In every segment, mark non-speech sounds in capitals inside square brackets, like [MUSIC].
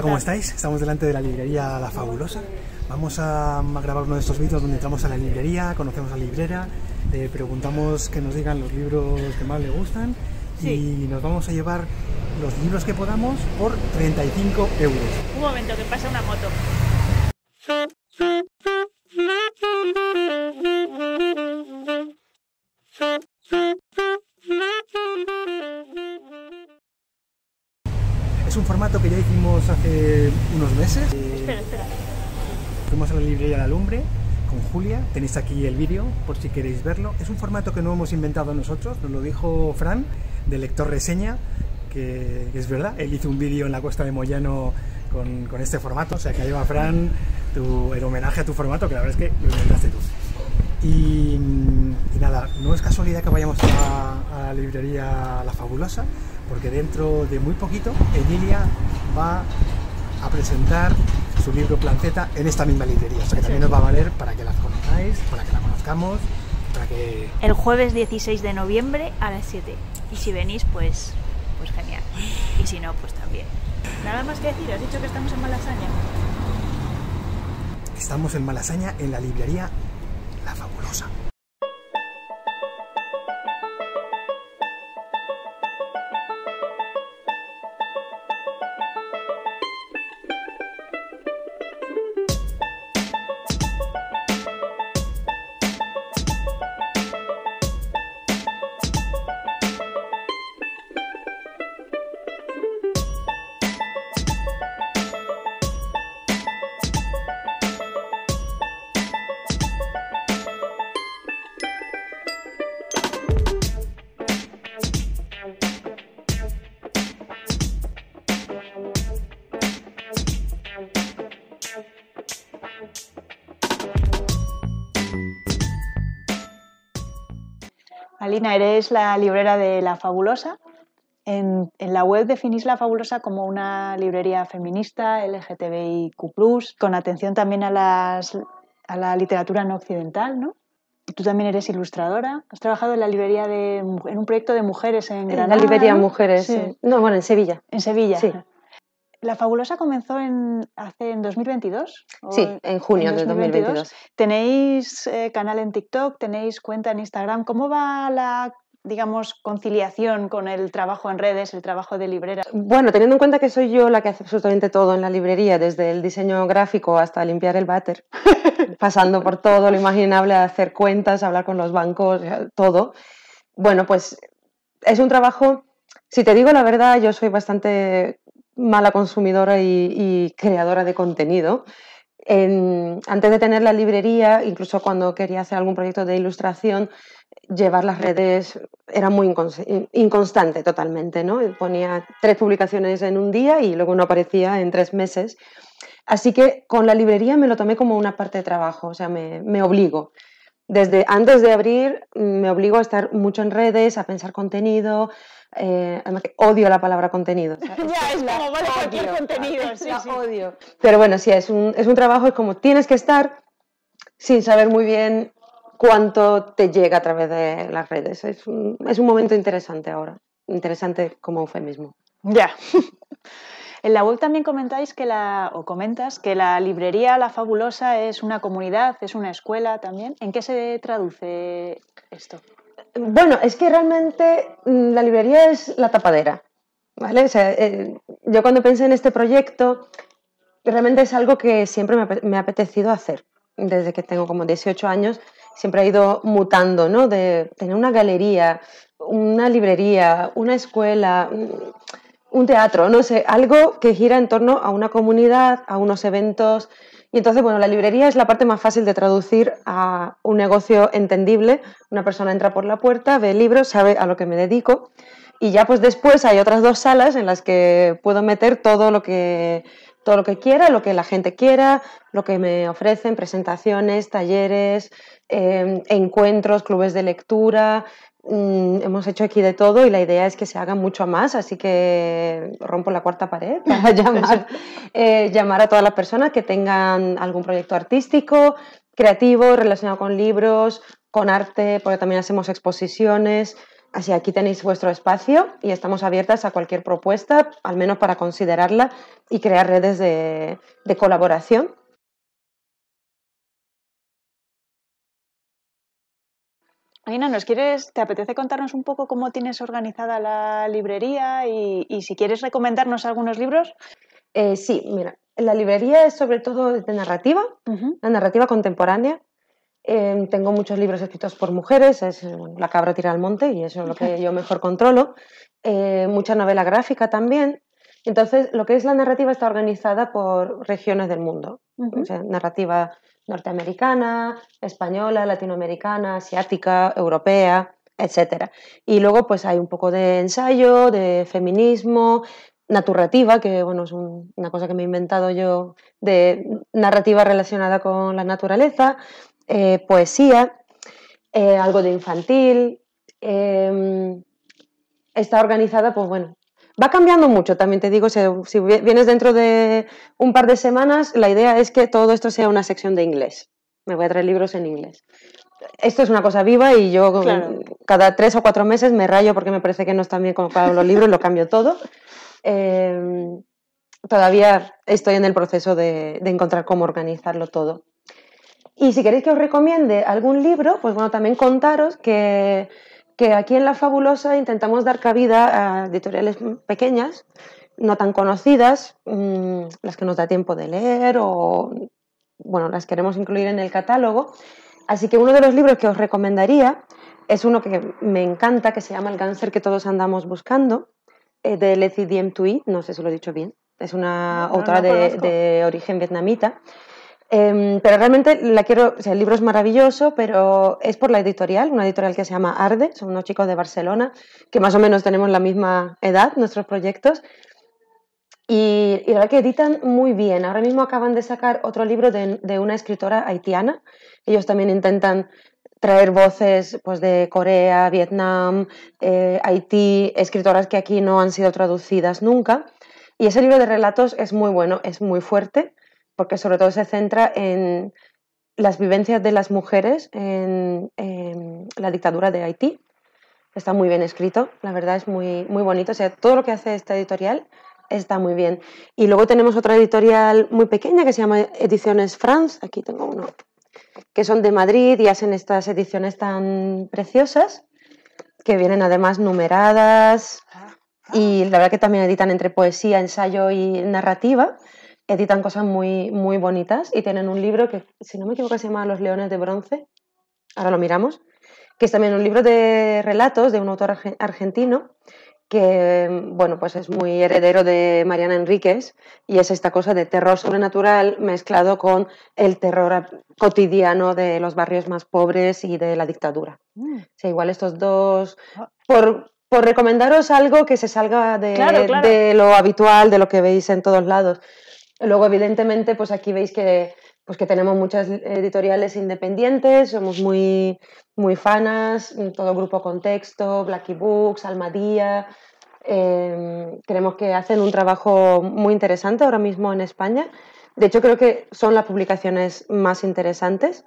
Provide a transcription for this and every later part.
Hola, ¿cómo estáis? Estamos delante de la librería La Fabulosa. Vamos a, grabar uno de estos vídeos donde entramos a la librería, conocemos a la librera, le preguntamos que nos digan los libros que más le gustan y nos vamos a llevar los libros que podamos por 35 euros. Un momento, que pasa una moto. Formato que ya hicimos hace unos meses. Espera, espera. Fuimos a la librería La Lumbre con Julia, tenéis aquí el vídeo por si queréis verlo. Es un formato que no hemos inventado nosotros, nos lo dijo Fran, del lector reseña, que, es verdad, él hizo un vídeo en la costa de Moyano con, con, este formato, o sea que ahí va Fran, tu, el homenaje a tu formato, que la verdad es que lo inventaste tú. Y, nada, no es casualidad que vayamos a, a la librería La Fabulosa, porque dentro de muy poquito Emilia va a presentar su libro Planceta en esta misma librería. O sea que también nos va a valer para que la conozcáis, para que la conozcamos, para que... El jueves 16 de noviembre a las 7. Y si venís, pues, pues genial. Y si no, pues también. Nada más que decir, has dicho que estamos en Malasaña. Estamos en Malasaña, en la librería La Fabulosa. Alina, eres la librera de La Fabulosa. En, la web definís La Fabulosa como una librería feminista, LGTBIQ, con atención también a, las, a la literatura no occidental, ¿no? Tú también eres ilustradora. Has trabajado en la librería de, en un proyecto de mujeres en Granada. En la librería Mujeres. Sí. No, bueno, en Sevilla. En Sevilla. Sí. La Fabulosa comenzó en, hace, en 2022. Sí, en junio de 2022. Tenéis eh, canal en TikTok, tenéis cuenta en Instagram. ¿Cómo va la digamos, conciliación con el trabajo en redes, el trabajo de librera? Bueno, teniendo en cuenta que soy yo la que hace absolutamente todo en la librería, desde el diseño gráfico hasta limpiar el váter, [LAUGHS] pasando por todo lo imaginable, hacer cuentas, hablar con los bancos, todo. Bueno, pues es un trabajo, si te digo la verdad, yo soy bastante mala consumidora y, creadora de contenido. antes de tener la librería, incluso cuando quería hacer algún proyecto de ilustración, llevar las redes era muy inconstante totalmente, ¿no? Ponía tres publicaciones en un día y luego no aparecía en tres meses. Así que con la librería me lo tomé como una parte de trabajo, o sea, me, me obligo. Desde antes de abrir, me obligo a estar mucho en redes, a pensar contenido, eh, además que odio la palabra contenido. [LAUGHS] ya, es como vale cualquier contenido. Sí, la odio. Pero bueno, sí, es un, es un trabajo, es como tienes que estar sin saber muy bien cuánto te llega a través de las redes. Es un, es un momento interesante ahora, interesante como eufemismo. Ya. [LAUGHS] En la web también comentáis que la, o comentas que la librería La Fabulosa es una comunidad, es una escuela también. ¿En qué se traduce esto? Bueno, es que realmente mm, la librería es la tapadera. ¿vale? Eh, yo cuando pensé en este proyecto, realmente es algo que siempre me ha apetecido hacer. Desde que tengo como 18 años, siempre ha ido mutando, ¿no? De tener una galería, una librería, una escuela, un teatro, no sé, algo que gira en torno a una comunidad, a unos eventos y entonces, bueno, la librería es la parte más fácil de traducir a un negocio entendible. Una persona entra por la puerta, ve el libro, sabe a lo que me dedico y ya pues después hay otras dos salas en las que puedo meter todo lo que todo lo que quiera, lo que la gente quiera, lo que me ofrecen, presentaciones, talleres, eh, encuentros, clubes de lectura, Mm, hemos hecho aquí de todo y la idea es que se haga mucho más, así que rompo la cuarta pared [LAUGHS] para llamar, eh, llamar a todas las personas que tengan algún proyecto artístico, creativo, relacionado con libros, con arte, porque también hacemos exposiciones. Así aquí tenéis vuestro espacio y estamos abiertas a cualquier propuesta, al menos para considerarla y crear redes de, de colaboración. Aina, ¿nos quieres, te apetece contarnos un poco cómo tienes organizada la librería y, y si quieres recomendarnos algunos libros? Eh, sí, mira, la librería es sobre todo de narrativa, la narrativa contemporánea. Eh, tengo muchos libros escritos por mujeres, es La cabra tira al monte y eso es lo que yo mejor controlo. Eh, mucha novela gráfica también. Entonces, lo que es la narrativa está organizada por regiones del mundo. Ujú. O sea, narrativa norteamericana, española, latinoamericana, asiática, europea, etc. Y luego pues hay un poco de ensayo, de feminismo, narrativa, que bueno, es un- una cosa que me he inventado yo, de narrativa relacionada con la naturaleza, eh, poesía, eh, algo de infantil. em, está organizada, pues bueno, va cambiando mucho, también te digo, si, si vi- vienes dentro de un par de semanas, la idea es que todo esto sea una sección de inglés. Me voy a traer libros en inglés. Esto es una cosa viva y yo Claro. cada tres o cuatro meses me rayo porque me parece que no están bien colocados los libros, lo cambio todo. Em, todavía estoy en el proceso de, de encontrar cómo organizarlo todo. Y si queréis que os recomiende algún libro, pues bueno, también contaros que, que aquí en La Fabulosa intentamos dar cabida a editoriales pequeñas, no tan conocidas, mm, las que nos da tiempo de leer o, bueno, las queremos incluir en el catálogo. Así que uno de los libros que os recomendaría es uno que me encanta, que se llama El cáncer que todos andamos buscando, eh, de Letty Diem Thuy, no sé si lo he dicho bien, es una No, no autora de origen vietnamita. Em, pero realmente la quiero, el libro es maravilloso, pero es por la editorial, una editorial que se llama Arde, son unos chicos de Barcelona, que más o menos tenemos la misma edad, nuestros proyectos, y, y la verdad que editan muy bien. Ahora mismo acaban de sacar otro libro de, de una escritora haitiana, ellos también intentan traer voces pues, de Corea, Vietnam, eh, Haití, escritoras que aquí no han sido traducidas nunca. Y ese libro de relatos es muy bueno, es muy fuerte, porque sobre todo se centra en las vivencias de las mujeres en, en la dictadura de Haití. Está muy bien escrito, la verdad es muy, muy bonito. O sea, todo lo que hace esta editorial está muy bien. Y luego tenemos otra editorial muy pequeña que se llama Ediciones France. Aquí tengo uno que son de Madrid y hacen estas ediciones tan preciosas, que vienen además numeradas y la verdad que también editan entre poesía, ensayo y narrativa, editan cosas muy, muy bonitas y tienen un libro que, si no me equivoco, se llama Los Leones de Bronce, ahora lo miramos, que es también un libro de relatos de un autor arge- argentino que bueno, pues es muy heredero de Mariana Enríquez y es esta cosa de terror sobrenatural mezclado con el terror cotidiano de los barrios más pobres y de la dictadura. Mm. O sea, igual estos dos, por, por recomendaros algo que se salga de, Claro, claro. de lo habitual, de lo que veis en todos lados. Luego, evidentemente, pues aquí veis que, pues que tenemos muchas editoriales independientes, somos muy, muy fanas, todo Grupo Contexto, Blacky Books, Almadía. eh, creemos que hacen un trabajo muy interesante ahora mismo en España. De hecho, creo que son las publicaciones más interesantes.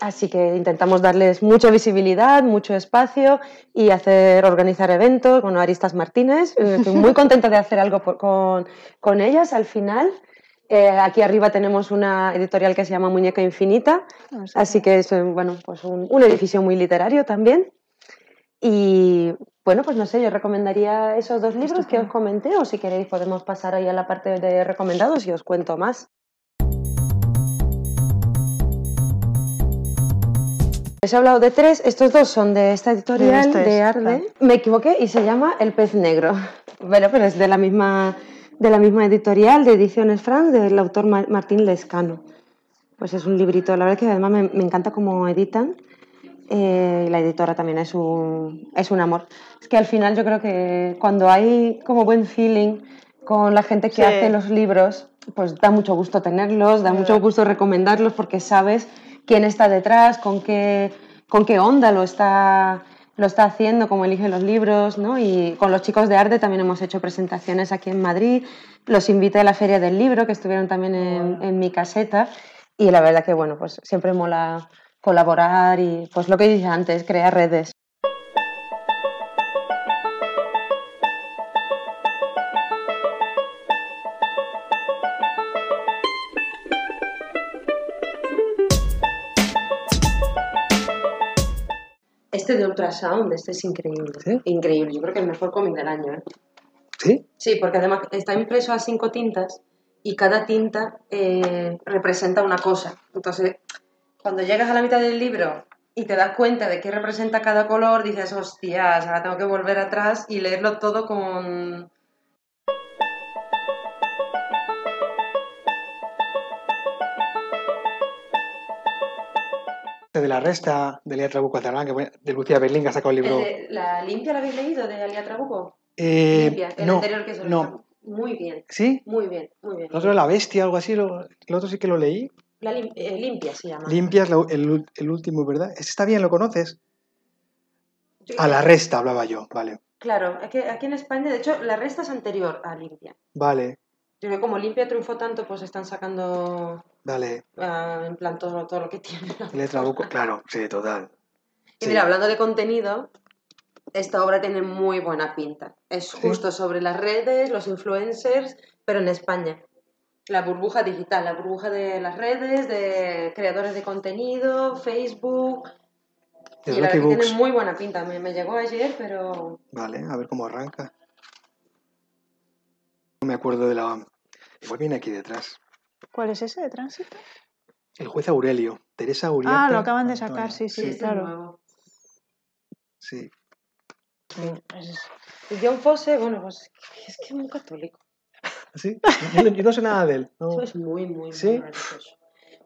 Así que intentamos darles mucha visibilidad, mucho espacio y hacer organizar eventos. Bueno, Aristas Martínez, eh, estoy muy [LAUGHS] contenta de hacer algo por- con, con ellas al final. Eh, aquí arriba tenemos una editorial que se llama Muñeca Infinita, No sé. así que es bueno, pues un, un edificio muy literario también. Y bueno, pues no sé, yo recomendaría esos dos libros que os comenté, o si queréis podemos pasar ahí a la parte de recomendados y os cuento más. Os he hablado de tres, estos dos son de esta editorial, De de, es, Arde. claro. Me equivoqué y se llama El pez negro. [LAUGHS] Bueno, pero es de la misma, de la misma editorial, de Ediciones France, del autor Ma- Martín Lescano. Pues es un librito, la verdad que además me, me encanta cómo editan. eh, y la editora también es un, es un amor. Es que al final yo creo que cuando hay como buen feeling con la gente que Sí. hace los libros, pues da mucho gusto tenerlos, da Es mucho gusto recomendarlos porque sabes quién está detrás, con qué, con qué onda lo está, lo está haciendo, cómo elige los libros, ¿no? Y con los chicos de Arde también hemos hecho presentaciones aquí en Madrid, los invité a la Feria del Libro, que estuvieron también en, en mi caseta, y la verdad que, bueno, pues siempre mola colaborar y, pues lo que dije antes, crear redes. Este de Ultrasound, este es increíble. ¿Sí? Increíble, yo creo que es el mejor cómic del año. ¿eh? ¿Sí? Sí, porque además está impreso a cinco tintas y cada tinta eh, representa una cosa. Entonces, cuando llegas a la mitad del libro y te das cuenta de qué representa cada color, dices, hostias, ahora tengo que volver atrás y leerlo todo con... De la resta de Lea Trabuco que de Lucía Berlín, que ha sacado el libro. ¿La limpia la habéis leído de Alia Trabuco? Eh, limpia, el no, anterior que no. Muy bien, ¿Sí? muy bien, muy bien. El otro La Bestia, algo así. Lo, el otro sí que lo leí. La lim- eh, limpia se llama. Limpias la- el, último, ¿verdad? Ese está bien, ¿lo conoces? Yo- A la resta hablaba yo. Vale. Claro, es que aquí en España, de hecho, la resta es anterior a limpia. Vale. Yo creo que como limpia triunfó tanto, pues están sacando Vale. ah, en plan todo, todo lo que tiene. Lea Trabuco. Claro, sí, total. Y Sí. mira, hablando de contenido, esta obra tiene muy buena pinta. Es Sí. justo sobre las redes, los influencers, pero en España. La burbuja digital, la burbuja de las redes, de creadores de contenido, Facebook. Y la verdad que tiene muy buena pinta. Me, me llegó ayer, pero Vale, a ver cómo arranca. Me acuerdo de la... Igual viene aquí detrás. ¿Cuál es ese de tránsito? El juez Aurelio. Teresa Uriarte. Ah, lo acaban de Antonio. sacar, sí, sí, claro. Sí. Pues, Y John Fosse, bueno, pues es que es muy católico. ¿Sí? Yo, no- yo no sé nada de él. no. Eso es muy, muy, muy ¿Sí? religioso.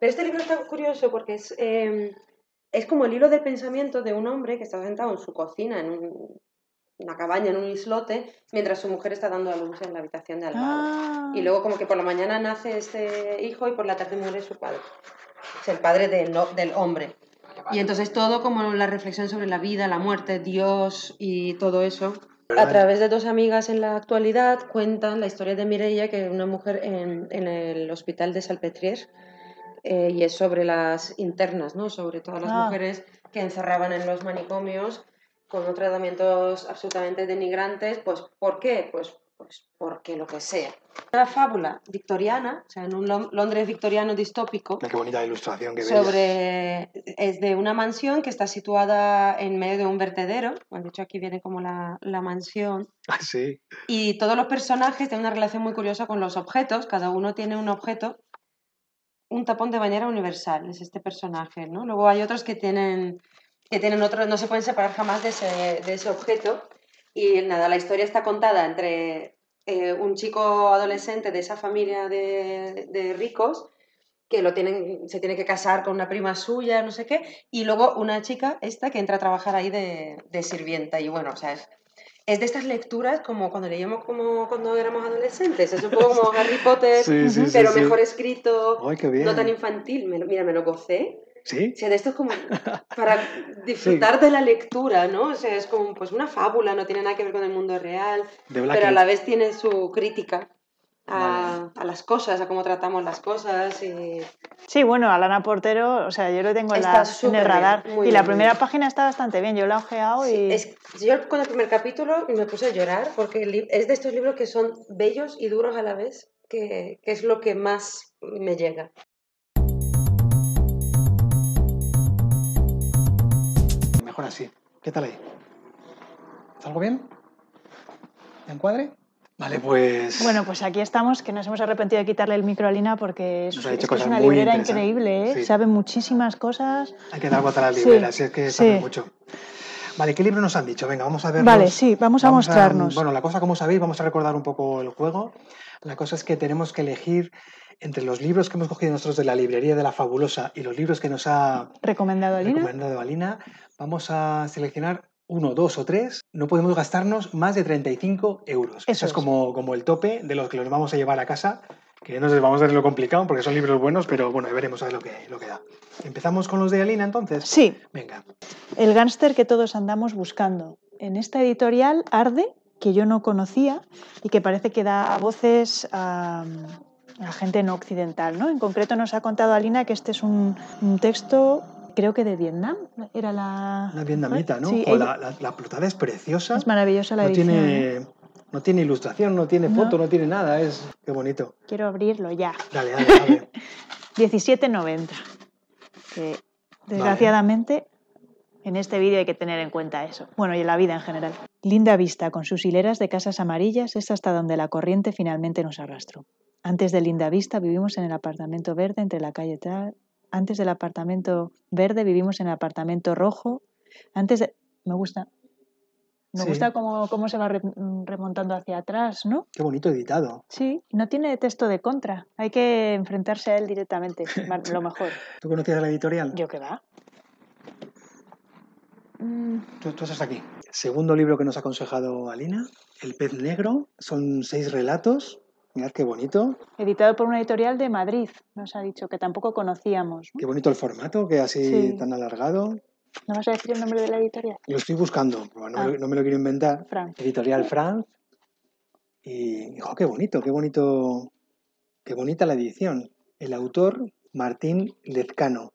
Pero este libro está curioso porque es, eh, es como el hilo de pensamiento de un hombre que está sentado en su cocina, en un- una cabaña, en un islote, mientras su mujer está dando a luz en la habitación de al lado. Ah, Y luego como que por la mañana nace este hijo y por la tarde muere su padre. Es el padre del, del hombre. Y entonces todo como la reflexión sobre la vida, la muerte, Dios y todo eso. A través de dos amigas en la actualidad cuentan la historia de Mireia, que es una mujer en, en el hospital de Salpetrier, eh, y es sobre las internas, ¿no? sobre todas las Ah. mujeres que encerraban en los manicomios con tratamientos absolutamente denigrantes. Pues, ¿Por qué? Pues, pues porque lo que sea. Una fábula victoriana, o sea, en un Lon- Londres victoriano distópico, Qué bonita ilustración que bella. sobre es de una mansión que está situada en medio de un vertedero bueno, de hecho aquí viene como la, la mansión [LAUGHS] Ah, sí. y todos los personajes tienen una relación muy curiosa con los objetos cada uno tiene un objeto un tapón de bañera universal es este personaje no luego hay otros que tienen que tienen otro no se pueden separar jamás de ese, de ese objeto y nada la historia está contada entre eh, un chico adolescente de esa familia de, de ricos que lo tienen, se tiene que casar con una prima suya, no sé qué, y luego una chica, esta, que entra a trabajar ahí de, de sirvienta. Y bueno, o sea, es, es de estas lecturas como cuando leíamos como cuando éramos adolescentes, es un poco como Harry Potter, Sí, sí, sí, pero sí. mejor escrito, Ay, no tan infantil. Me mira, me lo gocé. ¿Sí? O sea, de esto es como [LAUGHS] para disfrutar de la lectura, ¿no? O sea, es como pues una fábula, no tiene nada que ver con el mundo real, pero a la vez tiene su crítica a, a las cosas, a cómo tratamos las cosas y... Sí, bueno, Alana Portero, o sea, yo lo tengo en, la- en el bien, radar. muy y bien, la primera bien. página está bastante bien, yo la he ojeado y... Es, yo con el primer capítulo me puse a llorar porque es de estos libros que son bellos y duros a la vez, que, que es lo que más me llega. Mejor así. ¿Qué tal ahí? ¿Algo bien? ¿Me encuadre? Vale, pues... Bueno, pues aquí estamos, que nos hemos arrepentido de quitarle el micro a Lina porque es, Nos ha dicho es que es una librera increíble, ¿eh? Sí. sabe muchísimas cosas. Hay que dar vuelta a las Sí, libreras, si es que sabe sí. mucho. Vale, ¿qué libro nos han dicho? Venga, vamos a ver. Vale, sí, vamos a mostrarnos. bueno, la cosa, como sabéis, vamos a recordar un poco el juego. La cosa es que tenemos que elegir entre los libros que hemos cogido nosotros de la librería de la Fabulosa y los libros que nos ha ¿Recomendado Lina? recomendado Alina. Vamos a seleccionar uno, dos o tres. No podemos gastarnos más de 35 euros. Eso, Eso es, es. Como, como el tope de los que los vamos a llevar a casa. Que no sé, vamos a ver lo complicado porque son libros buenos, pero bueno, veremos a ver lo que, lo que da. ¿Empezamos con los de Alina entonces? Sí, Venga. El gánster que todos andamos buscando. En esta editorial Arde, que yo no conocía y que parece que da voces a, a gente no occidental. ¿no? En concreto nos ha contado Alina que este es un, un texto, creo que de Vietnam, era la... Una vietnamita, ¿no? Sí, Jo, ella- la, la, la portada es preciosa. es maravillosa la no, edición. ¿eh? tiene, no tiene ilustración, no tiene foto, no. tiene nada. Es qué bonito. Quiero abrirlo ya. Dale, dale, dale. [LAUGHS] 17,90. Que desgraciadamente En este vídeo hay que tener en cuenta eso. Bueno, y en la vida en general. Linda vista, con sus hileras de casas amarillas, es hasta donde la corriente finalmente nos arrastró. Antes de Linda Vista vivimos en el apartamento verde entre la calle tal. Antes del apartamento verde vivimos en el apartamento rojo. Antes de... Me gusta. Me Sí. gusta cómo, cómo se va re- remontando hacia atrás, ¿no? Qué bonito editado. Sí, no tiene texto de contra. Hay que enfrentarse a él directamente. [LAUGHS] Lo mejor. ¿Tú conocías la editorial? ¿Yo qué va? Mm, Tú, tú estás aquí. Segundo libro que nos ha aconsejado Alina, El pez negro. Son seis relatos. Mirad qué bonito. editado por una editorial de Madrid, nos ha dicho, que tampoco conocíamos. ¿no? Qué bonito el formato, que así Sí. tan alargado. ¿No vas a decir el nombre de la editorial? Lo estoy buscando, pero no, Ah. no me lo quiero inventar. Editorial Franz. Y, qué bonito, qué bonito, qué bonita la edición. El autor, Martín Lezcano.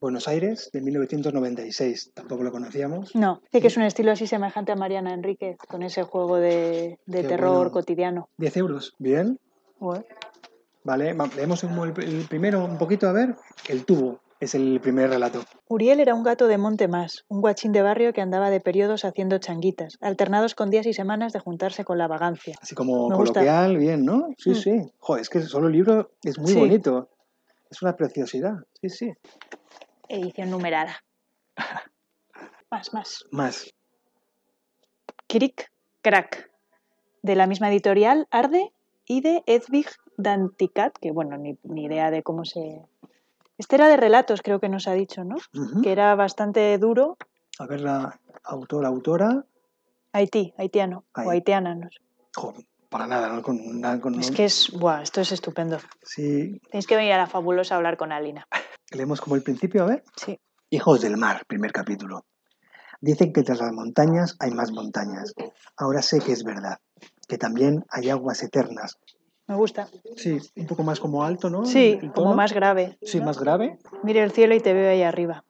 Buenos Aires, de 1996. Tampoco lo conocíamos. No, sí que es un estilo así semejante a Mariana Enríquez, con ese juego de, terror bueno. cotidiano. 10 euros. Bien. Bueno, Vale, va- leemos el primero un poquito, a ver. El tubo es el primer relato. Uriel era un gato de monte más, un guachín de barrio que andaba de periodos haciendo changuitas, alternados con días y semanas de juntarse con la vagancia. Así como Me gusta. coloquial, bien, ¿no? Sí, Mm. sí. Joder, es que solo el libro es muy Sí. bonito. Es una preciosidad. Sí, sí. Edición numerada. Más, más. Más. Crick Crack, de la misma editorial Arde y de Edwig Danticat, que bueno, ni, ni idea de cómo se... Este era de relatos, creo que nos ha dicho, ¿no? Que era bastante duro. A ver la autora, autora. Haití, haitiano o haitiana, no sé. Joder, para nada, ¿no? Con, nada con- Es que es, buah, esto es estupendo. Sí, Tenéis que venir a la fabulosa a hablar con Alina. leemos como el principio, a ver. Sí. Hijos del mar, primer capítulo. Dicen que tras las montañas hay más montañas. Ahora sé que es verdad, que también hay aguas eternas. Me gusta. Sí, un poco más como alto, ¿no? Sí, El como tono. más grave. Sí, más grave. Mire el cielo y te veo ahí arriba.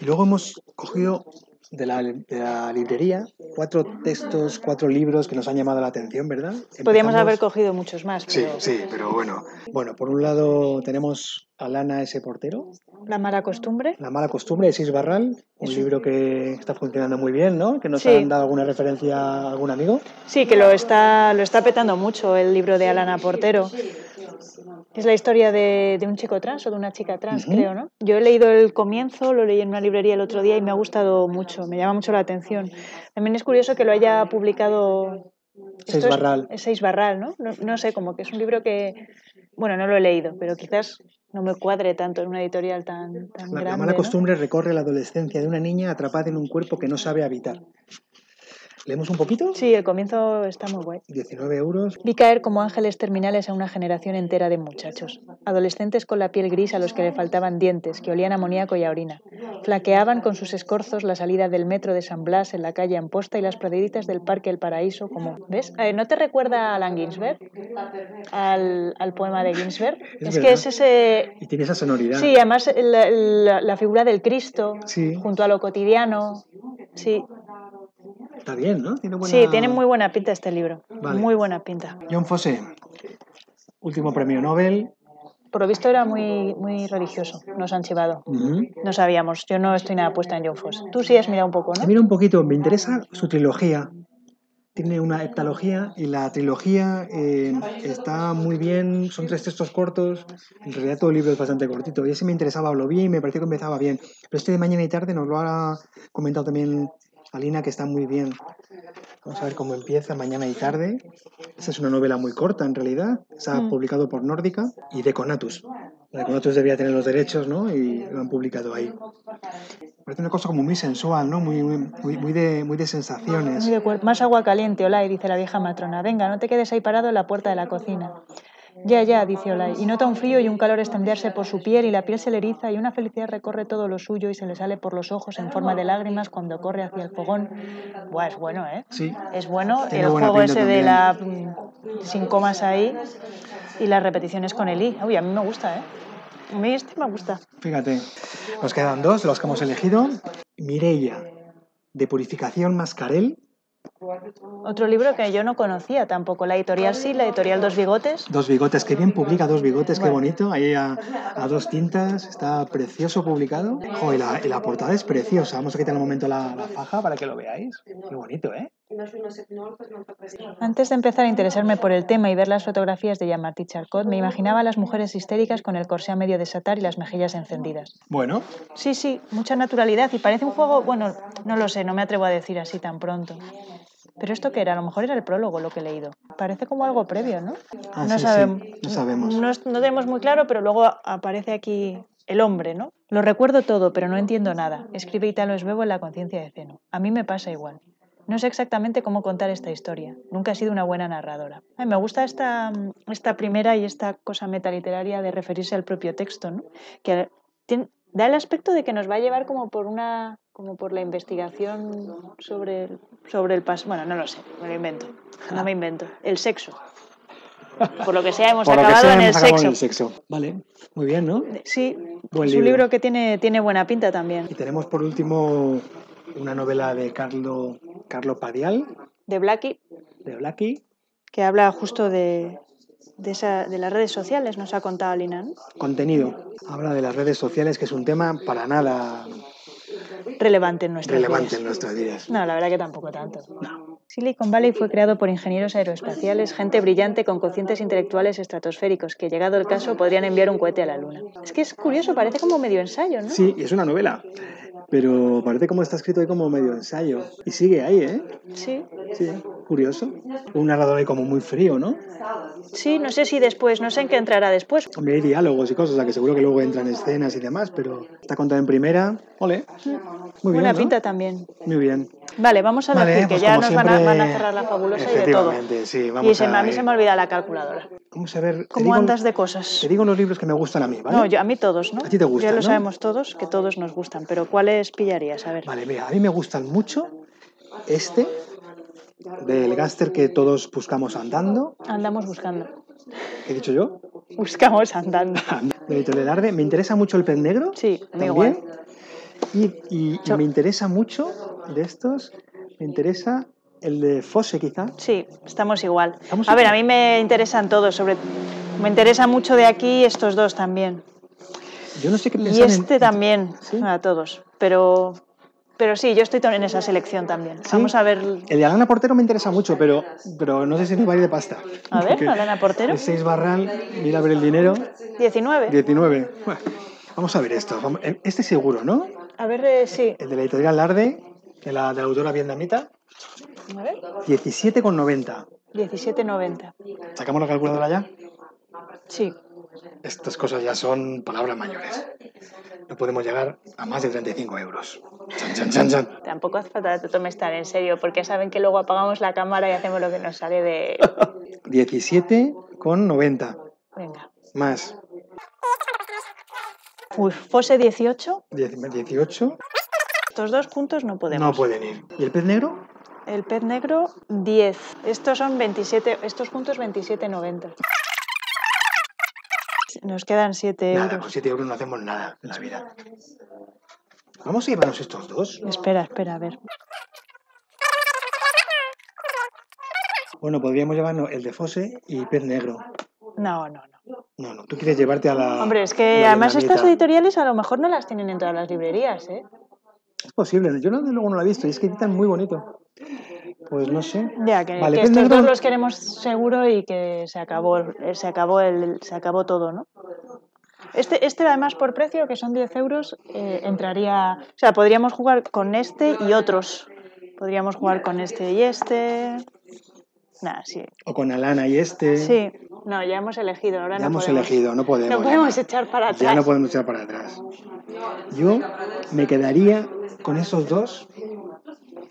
Y luego hemos cogido de la, de la librería cuatro textos, cuatro libros que nos han llamado la atención, ¿verdad? Podríamos Empezamos- haber cogido muchos más, Sí, pero sí, pero bueno. Bueno, por un lado tenemos a Lana ese portero, la mala costumbre. La mala costumbre de Sis Barral, un libro que está funcionando muy bien, ¿no? Que nos Sí. han dado alguna referencia a algún amigo. Sí, que lo está, lo está petando mucho el libro de Alana Portero. Es la historia de, de un chico trans o de una chica trans, Ujú. creo, ¿no? Yo he leído el comienzo, lo leí en una librería el otro día y me ha gustado mucho, me llama mucho la atención. También es curioso que lo haya publicado... Seis es- Barral. es Seis Barral, ¿no? ¿no? no sé, como que es un libro que... Bueno, no lo he leído, pero quizás no me cuadre tanto en una editorial tan, tan La, la grande. mala ¿no? costumbre recorre la adolescencia de una niña atrapada en un cuerpo que no sabe habitar. ¿Leemos un poquito? Sí, el comienzo está muy guay. 19 euros. Vi caer como ángeles terminales a una generación entera de muchachos, adolescentes con la piel gris a los que le faltaban dientes, que olían amoníaco y a orina. Flaqueaban con sus escorzos la salida del metro de San Blas en la calle Amposta y las praderitas del Parque El Paraíso, como, ¿ves? Eh, ¿No te recuerda a Alan Ginsberg? Al, al poema de Ginsberg. Es Es, que es ese... Y tiene esa sonoridad. Sí, además la, la- la figura del Cristo, Sí. junto a lo cotidiano. Sí, Está bien, ¿no? Tiene buena... sí, tiene muy buena pinta este libro. Vale. Muy buena pinta. John Fosse, último premio Nobel. Por lo visto era muy, muy religioso, nos han chivado. No sabíamos, yo no estoy nada puesta en John Fosse. Tú sí has mirado un poco, ¿no? Mira un poquito, me interesa su trilogía. Tiene una heptalogía y la trilogía eh, está muy bien, son tres textos cortos, en realidad todo el libro es bastante cortito y ese me interesaba, lo vi y me pareció que empezaba bien. Pero este de mañana y tarde nos lo ha comentado también Alina que está muy bien. Vamos a ver cómo empieza mañana y tarde. Esa es una novela muy corta en realidad, se ha Mm. publicado por Nórdica y de Conatus. La de Conatus debía tener los derechos, ¿no? Y lo han publicado ahí. Parece una cosa como muy sensual, ¿no? Muy, muy, muy, de, muy de sensaciones. Muy de acuerdo. Más agua caliente, Olay, dice la vieja matrona. Venga, no te quedes ahí parado en la puerta de la cocina. Ya, ya, dice Olay. Y nota un frío y un calor extenderse por su piel y la piel se le eriza y una felicidad recorre todo lo suyo y se le sale por los ojos en forma de lágrimas cuando corre hacia el fogón. Buah, es bueno, ¿eh? Sí, Es bueno el juego ese de la mm, sin comas ahí y las repeticiones con el i. Uy, a mí me gusta, ¿eh? A mí este me gusta. fíjate. Nos quedan dos, los que hemos elegido. Mireia, de Purificación Mascarel, Otro libro que yo no conocía tampoco. La editorial sí, la editorial Dos Bigotes. Dos bigotes, qué bien publica Dos bigotes, qué bonito. Ahí a, a dos tintas, está precioso publicado. Jo, y, la, y la portada es preciosa. Vamos a quitar un momento la, la faja para que lo veáis. Qué bonito, ¿eh? Antes de empezar a interesarme por el tema y ver las fotografías de Jean-Martí Charcot, me imaginaba a las mujeres histéricas con el corsé a medio desatar y las mejillas encendidas. Bueno, Sí, sí, mucha naturalidad y parece un juego, bueno, no lo sé, no me atrevo a decir así tan pronto. Pero esto qué era, a lo mejor era el prólogo lo que he leído. Parece como algo previo, ¿no? Ah, no, sí, no sabemos. No, no tenemos muy claro, pero luego aparece aquí el hombre, ¿no? Lo recuerdo todo, pero no entiendo nada. Escribe Italo Esbebo en La conciencia de Zeno. A mí me pasa igual. No sé exactamente cómo contar esta historia. Nunca he sido una buena narradora. Ay, me gusta esta, esta primera y esta cosa metaliteraria de referirse al propio texto, ¿no? Que da el aspecto de que nos va a llevar como por una como por la investigación sobre el, sobre el pasado. Bueno, no lo sé, me lo invento. No me invento. El sexo. Por lo que sea, hemos acabado sea, en el hemos acabado sexo. en el sexo. Vale, muy bien, ¿no? Sí, Buen es un libro. libro que tiene, tiene buena pinta también. Y tenemos por último una novela de Carlo, Carlo Padial, De Blackie, de Blackie. que habla justo de, de, esa, de las redes sociales, nos ha contado Lina. ¿no? Contenido. Habla de las redes sociales, que es un tema para nada Relevante en nuestras relevante en nuestras vidas. No, la verdad que tampoco tanto. Silicon Valley fue creado por ingenieros aeroespaciales, gente brillante con cocientes intelectuales estratosféricos, que llegado el caso podrían enviar un cohete a la Luna. Es que es curioso, parece como medio ensayo, ¿no? Sí, y es una novela, pero parece como está escrito ahí como medio ensayo. Y sigue ahí, ¿eh? Sí. Sí, curioso. Un narrador ahí como muy frío, ¿no? Sí, no sé si después, no sé en qué entrará después. Hombre, hay diálogos y cosas, o sea que seguro que luego entran escenas y demás, pero está contado en primera. Ole. Muy bien, Buena ¿no? pinta también. Muy bien. Vale, vamos a Vale, decir que pues ya nos van, a, van a cerrar la fabulosa y de todo. Y se a a mí se me olvida la calculadora. Vamos a ver. ¿Cómo digo- andas de cosas? Te digo los libros que me gustan a mí, ¿vale? No, yo, a mí todos, ¿no? A ti te gustan, Ya lo ¿no? sabemos todos, que todos nos gustan, pero ¿cuáles pillarías? A ver. Vale, mira, a mí me gustan mucho este, del gáster que todos buscamos andando. Andamos buscando. ¿Qué he dicho yo? Buscamos andando. [LAUGHS] De Editorial Arde. Me interesa mucho el pez negro. Sí, también. igual. Y, y- y me interesa mucho de estos, me interesa el de Fosse, quizá. Sí, estamos igual. Estamos a ver, a mí me interesan todos, sobre me interesa mucho de aquí estos dos también. Yo no sé qué Y en- este también, ¿Sí? a todos. Pero, pero sí, yo estoy en esa selección también. ¿Sí? Vamos a ver. El de Alana Portero me interesa mucho, pero, pero no sé si me va a ir de pasta. A ver, Alana Portero. El 6 Barral, mira a ver el dinero, 19. 19. Bueno, vamos a ver esto. Vamos- Este seguro, ¿no? A ver, eh, sí. El de la editorial Larde, de la, de la autora vietnamita, A ver. 17,90. 17,90. ¿Sacamos la calculadora ya? Sí. Estas cosas ya son palabras mayores. No podemos llegar a más de 35 euros. Chan, chan, chan, chan. Tampoco hace falta que te tomes tan en serio, porque saben que luego apagamos la cámara y hacemos lo que nos sale de. [LAUGHS] 17,90. Venga. Más Uy, Fose 18. 10 18. Estos dos juntos no podemos. No pueden ir. ¿Y el pez negro? El pez negro 10. Estos son 27. Estos juntos 27,90. Nos quedan 7 Nada, euros. con 7 euros no hacemos nada en la vida. Vamos a llevarnos estos dos. Espera, espera, a ver. Bueno, podríamos llevarnos el de Fose y pez negro. No, no, no. No, no, tú quieres llevarte a la. Hombre, es que la además estas editoriales a lo mejor no las tienen en todas las librerías, ¿eh? Es posible, yo no, luego no lo he visto y es que quitan muy bonito. Pues no sé. Ya, que, Vale, que pez estos negro- dos los queremos seguro y que se acabó, se acabó, el, se acabó todo, ¿no? Este, este además por precio, que son 10 euros, eh, entraría... O sea, podríamos jugar con este y otros. Podríamos jugar con este y este... Nada, sí. O con Alana y este. Sí, no, ya hemos elegido, ahora Ya no hemos podemos- elegido, no podemos. No podemos echar para atrás. Ya no podemos echar para atrás. Yo me quedaría con esos dos,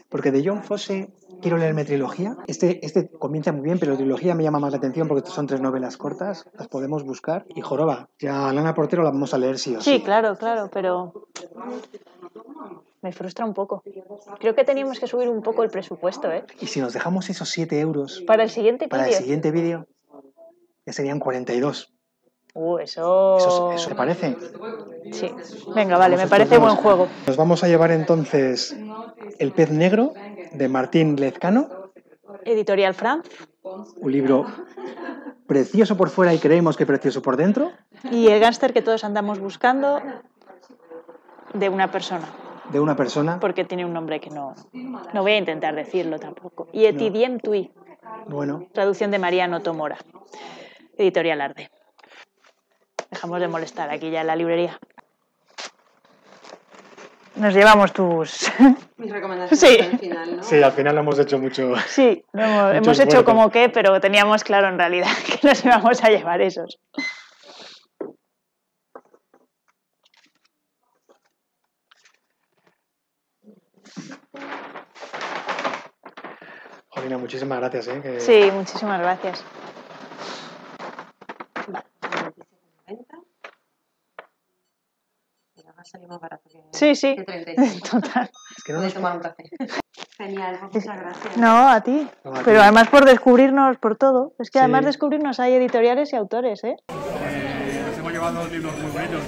porque de John Fosse quiero leerme trilogía. Este, este comienza muy bien, pero la trilogía me llama más la atención porque son tres novelas cortas, las podemos buscar. Y Joroba, ya Lana Portero la vamos a leer sí o sí. Sí, claro, claro, pero me frustra un poco. Creo que teníamos que subir un poco el presupuesto, ¿eh? Y si nos dejamos esos 7 euros Para el siguiente para el vídeo. siguiente vídeo, ya serían 42. Uh, eso... ¿Eso, eso te parece? Sí. Venga, vale, me parece buen juego. Nos vamos a llevar entonces el pez negro de Martín Lezcano, Editorial Franz. un libro precioso por fuera y creemos que precioso por dentro, Y el gángster que todos andamos buscando de una persona, de una persona. porque tiene un nombre que no, no voy a intentar decirlo tampoco. Y Etidiem Tui, Bueno, traducción de Mariano Tomora, Editorial Arde. Dejamos de molestar aquí ya en la librería. Nos llevamos tus... [LAUGHS] Mis recomendaciones Sí. al final, ¿no? sí, al final lo hemos hecho mucho. Sí, no hemos, Mucho hemos hecho como que, pero teníamos claro en realidad [LAUGHS] que nos íbamos a llevar esos. Jolina, muchísimas gracias. ¿eh? que- Sí, muchísimas gracias. Vale, 27,90. Salir más barato que, Sí, sí. que 35. [LAUGHS] Total. Es que no nos- tomar un café. Genial, pues muchas gracias. No, a ti. No, a ti. Pero además por descubrirnos por todo. Es que Sí. además descubrirnos hay editoriales y autores, ¿eh? Eh, nos hemos llevado libros muy buenos.